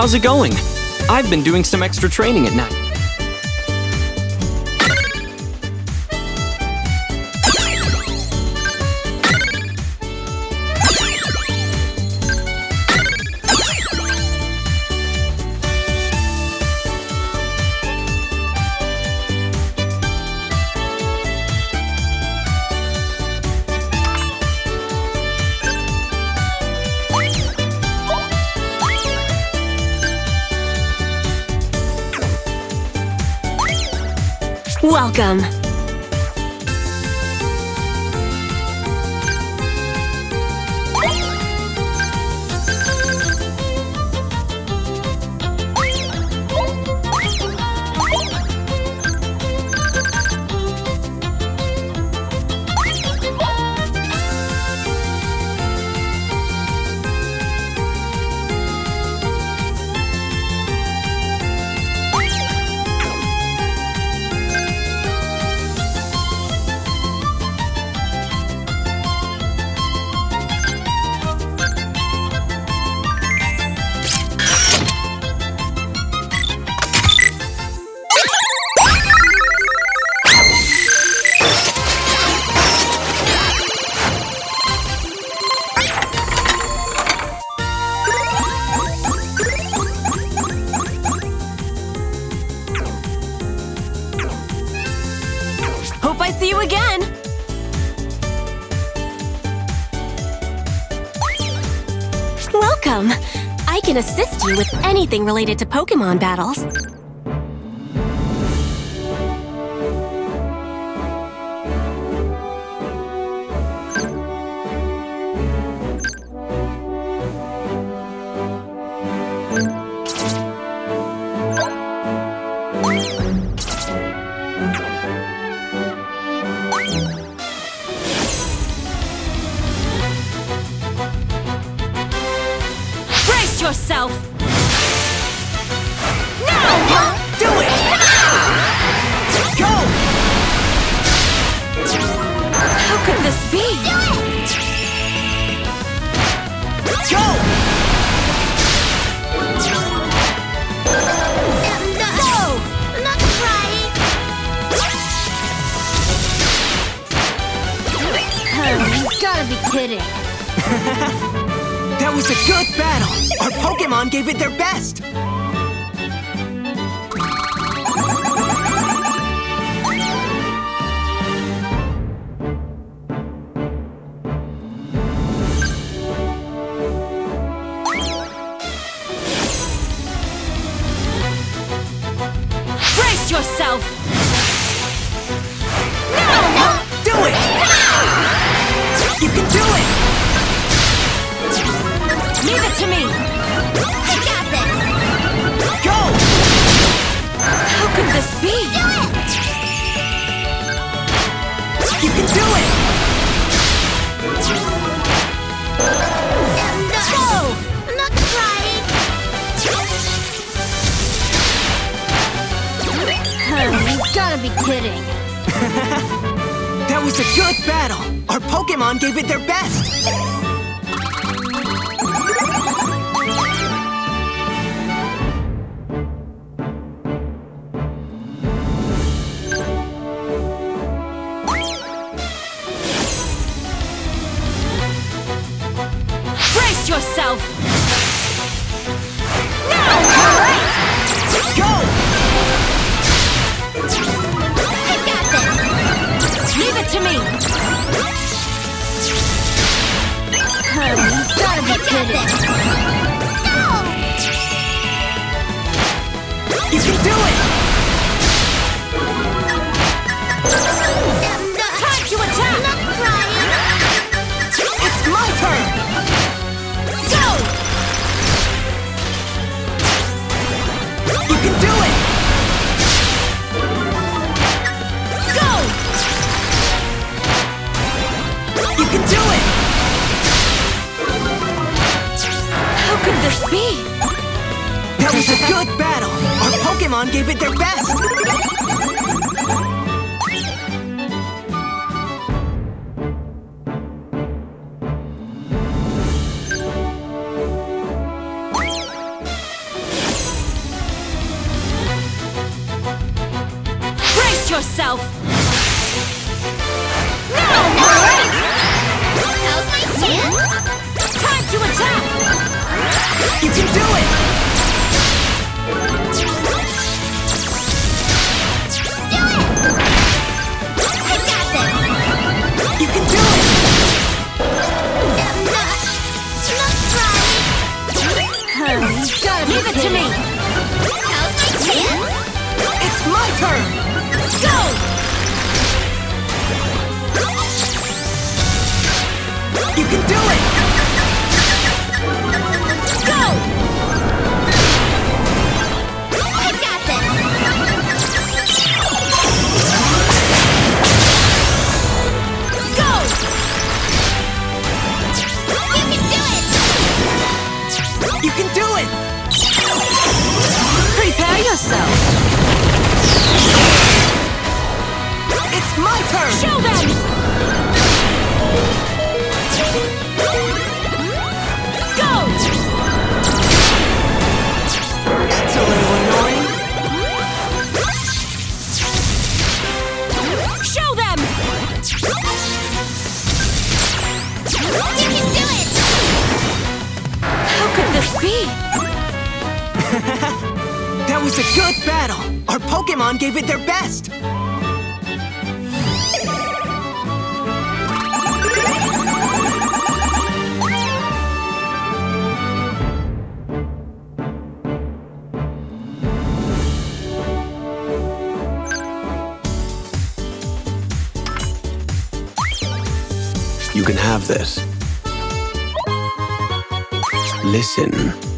How's it going? I've been doing some extra training at night. Welcome. I can assist you with anything related to Pokemon battles. Yourself! Now! Do it! Go! How could this be? Go! No! Not crying. You gotta be kidding. That was a good battle! Our Pokemon gave it their best! Yourself! Leave it to me! I got this. Go! How could this be? You can do it! Uh, Go. Not crying. You gotta be kidding. That was a good battle! Our Pokemon gave it their best! You can do it! Gave it their best! Brace yourself! No! no my chance! Time to attack! You can do it! You can do it! a good battle! Our Pokemon gave it their best! You can have this. Listen.